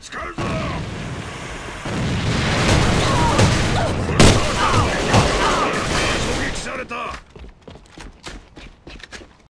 Let's go!